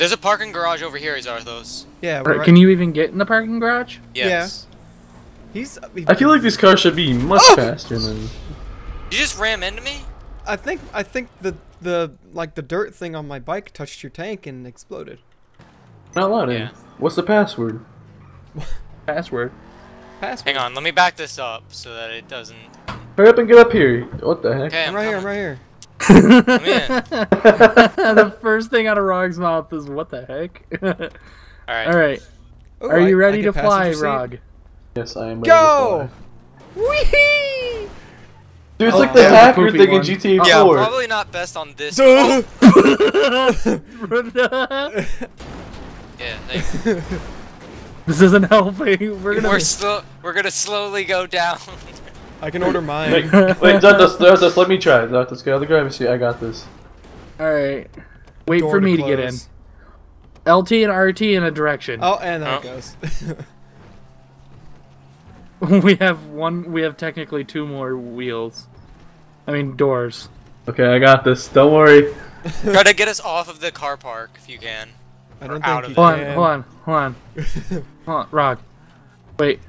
There's a parking garage over here, Xarthos. Yeah. we're right- Can you even get in the parking garage? Yes. He's. I feel like this car should be much Oh! faster than. You just ram into me? I think. I think the the like the dirt thing on my bike touched your tank and exploded. Not allowed in. Yeah. What's the password? Password. Pass. Hang on, let me back this up so that it doesn't. Hurry up and get up here. What the heck? Okay, I'm I'm, right here. I'm right here. I'm in. the first thing out of Rog's mouth is what the heck? Alright. Alright. Ooh, Are I- you I ready get to fly, passenger seat. Rog? Yes, I am. Go! Wee! Dude, it's Oh, like the that was a hacker poopy thing in. GTA Oh. Yeah, 4. probably not best on this. Duh. Yeah, thank this isn't helping. We're gonna. We're slow. We're gonna slowly go down. I can order mine. Wait, wait, Xarthos, Xarthos, let me try. Xarthos, get out of the driver's seat. I got this. Alright. Wait Door for me to get in. LT and RT in a direction. Oh, and there Oh. it goes. we have one. We have technically two more wheels. I mean doors. Okay, I got this. Don't worry. Try to get us off of the car park if you can. I don't out think of you Hold on. can. Hold on. Hold on. Hold on. Rog. Wait.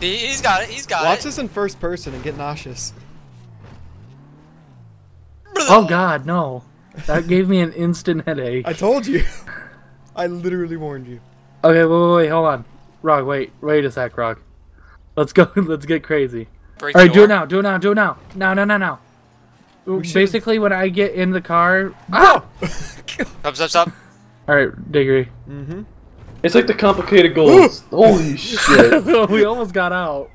He, he's got it. He's got Watch it. this in first person and get nauseous. Oh God, no. That gave me an instant headache. I told you. I literally warned you. Okay, wait, wait, wait, hold on. Rog, wait, wait a sec, Rog. Let's go. Let's get crazy. Break All right, do it now. Do it now. Do it now. No, no, no, no. should've- Basically, when I get in the car. Ah! Stop, stop, stop. All right, Diggery. mm-hmm. It's like the complicated goals. Holy shit. we almost got out.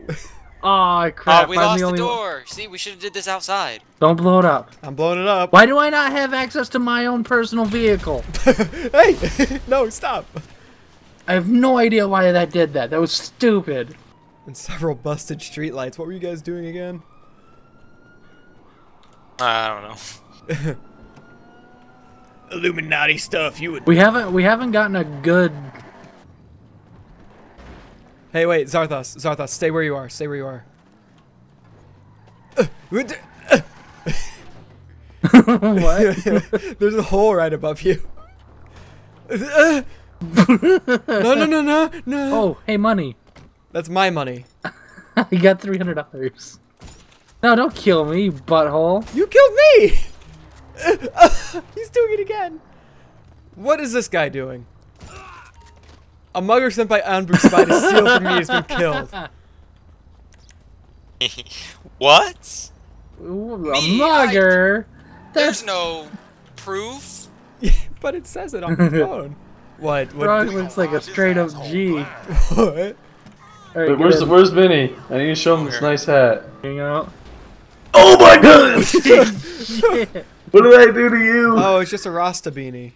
Aw, crap. Oh, we I'm lost the the, only one- door. See, we should have did this outside. Don't blow it up. I'm blowing it up. Why do I not have access to my own personal vehicle? hey! no, stop. I have no idea why that did that. That was stupid. And several busted streetlights. What were you guys doing again? I don't know. Illuminati stuff. You would. We haven't we haven't gotten a good. Hey, wait, Xarthos. Xarthos, stay where you are. Stay where you are. What? There's a hole right above you. No, no, no, no, no. Oh, hey, money. That's my money. I got three hundred dollars. No, don't kill me, you butthole. You killed me! He's doing it again. What is this guy doing? A mugger sent by Ambush Spy to steal from me has been killed. what? Ooh, a Me, mugger. There's no proof. but it says it on the phone. What? What? Frog looks like a straight up G. What? right, Wait, where's in. where's Vinny? I need to show him this nice hat. Hang out. Oh my god! Shit. what did I do to you? Oh, it's just a Rasta beanie.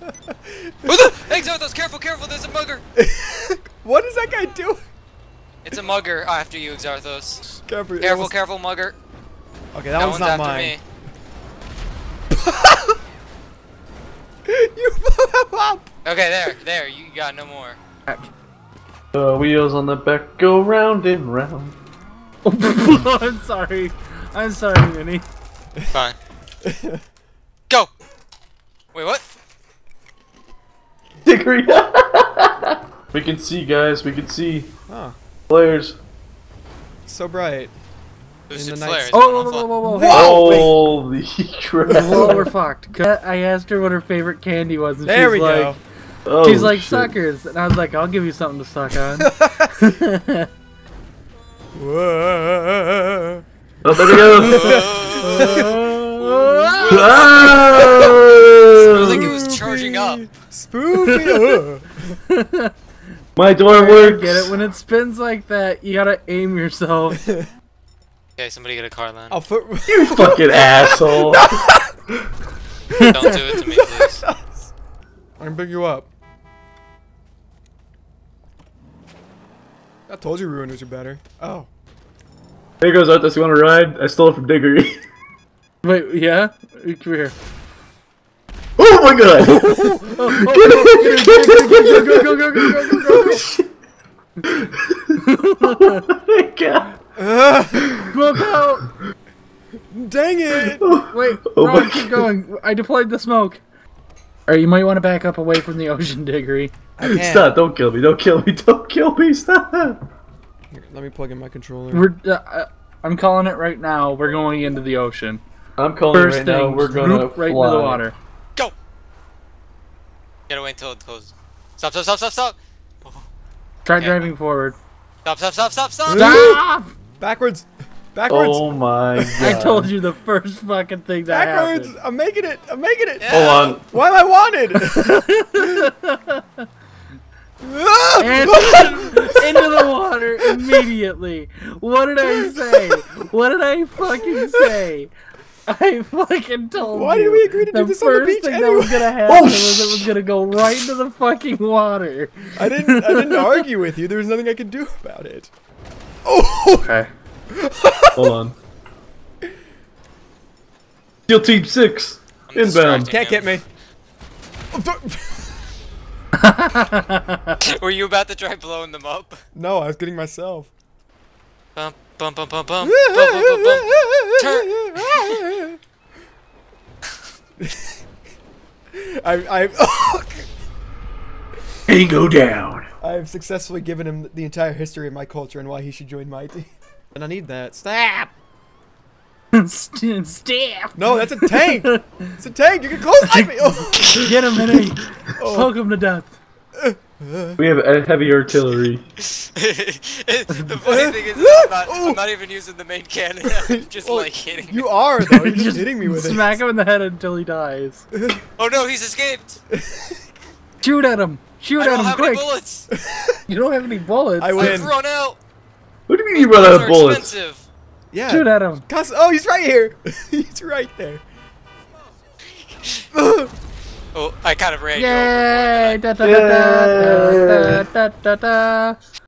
Who the? Hey, careful, careful. There's a mugger. What is that guy doing? It's a mugger after you, Xarthos. Careful, Careful, almost- careful, mugger. Okay, that, That one's one's not after mine. me. you blew him up. Okay, there, there. You got no more. The wheels on the back go round and round. I'm sorry. I'm sorry, Minnie. Fine. Go. Wait, what? Dickory. we can see, guys. We can see Oh, players. so bright. There's In the night- Oh, whoa, whoa, whoa, whoa, whoa. Whoa! Holy crap! Well, we're fucked. 'Cause I asked her what her favorite candy was, and There she's we like, go. Oh, she's like shit. suckers, and I was like, I'll give you something to suck on. Whoa. Oh, there we go. It was Ah! like it was charging up. Spoopy. My door I works. get it when it spins like that. You gotta aim yourself. Okay, somebody get a car then. I'll put. You fucking asshole. Don't do it to me, please. I can pick you up. I told you ruiners are better. Oh. There goes Arthas. You want to ride? I stole it from Diggery. Wait, yeah? Come here. Oh my god! Go, go, go, go, go, go, go, go. oh my god! Go, smoke out! Dang it! Wait, Oh Ron, keep God. going. I deployed the smoke. Alright, you might want to back up away from the ocean diggery. Stop! Don't kill me! Don't kill me! Don't kill me! Stop! Here, let me plug in my controller. We're, uh, uh, I'm calling it right now. We're going into the ocean. I'm calling First right thing, now. We're gonna right fly. into the water. Go! Gotta wait until it closes. Stop, stop, stop, stop, stop! Try Okay. driving forward. Stop, stop, stop, stop, stop! Stop! Backwards! Backwards! Oh my god! I told you the first fucking thing that Backwards! happened. I'm making it! I'm making it! Yeah. Hold on. Why am I wanted? Into the water immediately. What did I say? What did I fucking say? I fucking told Why you. did we agree to do the this on the first beach thing that was gonna happen Oh, was it was gonna go right into the fucking water. I didn't. I didn't argue with you. There was nothing I could do about it. Oh! Okay. Hold on. Steel Team Six I'm inbound. Can't get me. Were you about to try blowing them up? No, I was getting myself. Bum, bum, bum, bum, bum, bum, bum, bum, bum. I, I, He go down. I have successfully given him the entire history of my culture and why he should join my team. And I need that. Stop! St- Staff. No, that's a tank! It's a tank! You can close like me! Oh. Get him, Minnie. Oh. Poke him to death. We have a heavy artillery. the funny thing is, I'm not. I'm not even using the main cannon. I'm just Oh, like hitting. You are, though. You're just hitting me with Smack it. Smack him in the head until he dies. Oh no, he's escaped! Shoot at him. Shoot I at don't him have quick. any bullets. You don't have any bullets. I win. I've run out. What do you mean you run out of bullets? expensive. Yeah. Shoot at him. Cos- oh, he's right here! he's right there. Oh, I kind of ran you Yay! Da, da, da, da, da, da, da, da.